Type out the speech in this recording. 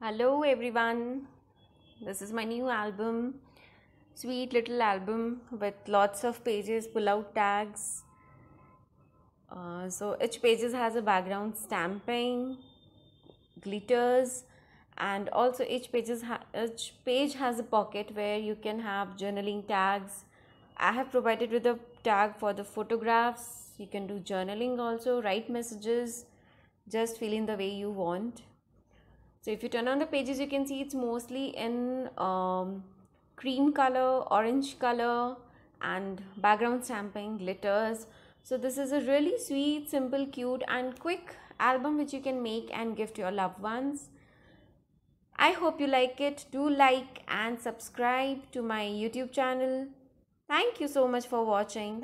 Hello everyone, this is my new album, sweet little album with lots of pages, pull out tags. Uh, so each pages has a background stamping, glitters, and also each pages each page has a pocket where you can have journaling tags. I have provided with a tag for the photographs. You can do journaling also, write messages, just fill in the way you want. So if you turn on the pages, you can see it's mostly in um, cream color, orange color and background stamping, glitters. So this is a really sweet, simple, cute and quick album which you can make and gift your loved ones. I hope you like it. Do like and subscribe to my YouTube channel. Thank you so much for watching.